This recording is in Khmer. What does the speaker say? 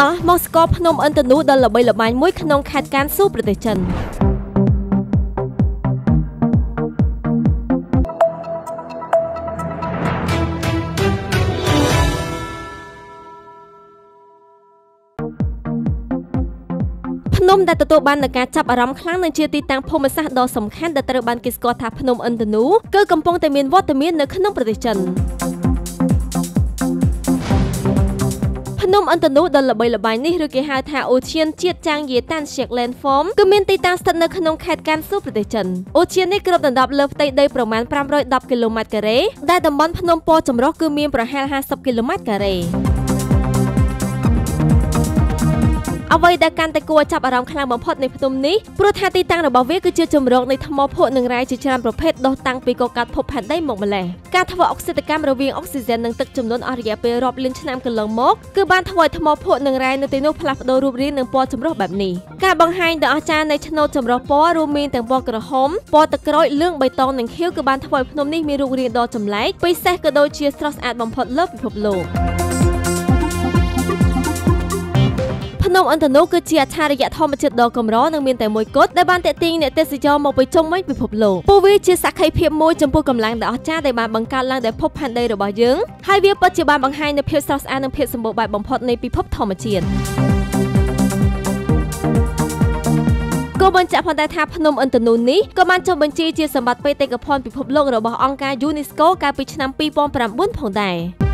តោះមកស្គាល់ភ្នំអិនតនូដ៏ល្បីល្បាញមួយក្នុងខេត្តកានស៊ូប្រទេសចិនភ្នំដែលទទួលបាននូវការចាប់អារម្មណ៍ខ្លាំងនិងជាទីតាំងភូមិសាស្ត្រដ៏សំខាន់ដែលត្រូវបានគេស្គាល់ថាភ្នំអិនតនូគឺកំពុងតែមានវត្តមាននៅក្នុងប្រទេសចិន នំអិនតនូដ៏ល្បីល្បាញនេះឬគេហៅថាអូឈានជាតិចាងយេតានសៀក Landform គឺមានទីតាំងស្ថិតនៅក្នុងខេត្តកានស៊ូប្រទេសចិនអូឈាននេះគ្របដណ្ដប់លើផ្ទៃដីប្រមាណ510គីឡូម៉ែត្រការ៉េដែលតំបន់ភ្នំពណ៌ចម្រុះគឺមានប្រហែល50គីឡូម៉ែត្រការ៉េ អ្វីដែលកាន់តែគួរចាប់អារម្មណ៍ខ្លាំងបំផុតនៃភ្នំនេះព្រោះថាទីតាំងរបស់វាគឺជាជម្រកនៃថ្មភក់និងរ៉ែជាច្រើនប្រភេទដុះតាំងពីកកាត់ភពផែនដីមកម្ល៉េះការធ្វើអុកស៊ីតកម្មរវាងអុកស៊ីហ្សែននិងទឹកចំនួនអស់រយៈពេលរាប់លានឆ្នាំកន្លងមកគឺបានធ្វើឲ្យថ្មភក់និងរ៉ែនៅទីនោះផ្លាស់ប្ដូររូបរាងនិងពណ៌ចម្រុះបែបនេះការបង្ហាញដ៏អស្ចារ្យនៃឆ្នូតចម្រុះពណ៌រួមមានទាំងពណ៌ក្រហមពណ៌ទឹកក្រូចលឿងបៃតងនិងខៀវគឺបានធ្វើឲ្យភ្នំនេះមានរូបរាងដ៏ចម្លែកពិសេសក៏ដូចជាស្រស់ស្អាតបំផុតលើពិភពលោក ភ្នំអន្តនូគឺជាអច្ឆរិយធម្មជាតិដ៏កម្រនិងមានតែមួយគត់ដែលបានទាក់ទាញអ្នកទេសចរមកពីជុំវិញពិភពលោកពួកវាជាសក្ខីភាពមួយចំពោះកម្លាំងដ៏អស្ចារ្យដែលបានបង្កើតឡើងដោយភពផែនដីរបស់យើងហើយវាពិតជាបានបង្ហាញនូវភាពស្រស់ស្អាតនិងភាពសម្បូរបែបបំផុតនៃពិភពធម្មជាតិគោបញ្ជាក់ផងដែរថាភ្នំអិនតនូនេះក៏បានចុះបញ្ជីជាសម្បត្តិបេតិកភណ្ឌពិភពលោករបស់អង្គការ UNESCO កាលពីឆ្នាំ2009ផងដែរ។